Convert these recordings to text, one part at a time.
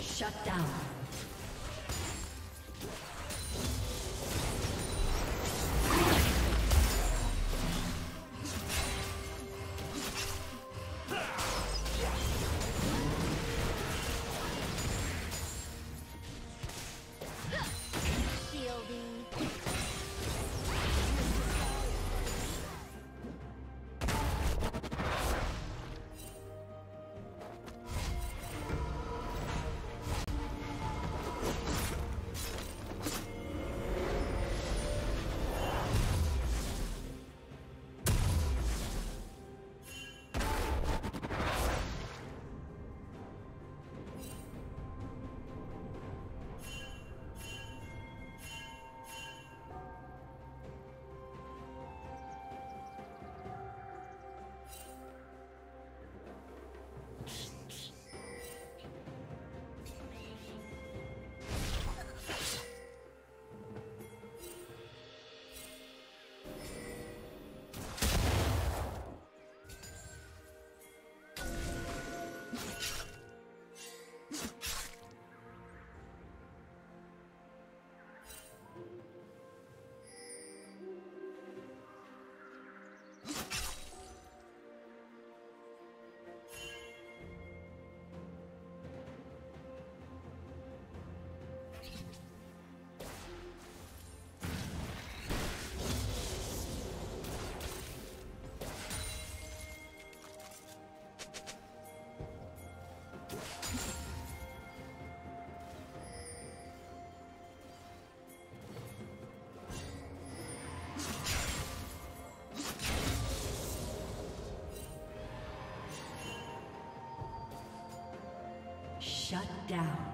Shut down. Shut down.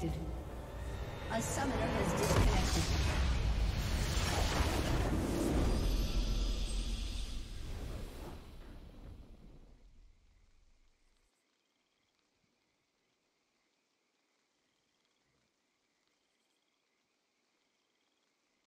disconnected. A summoner has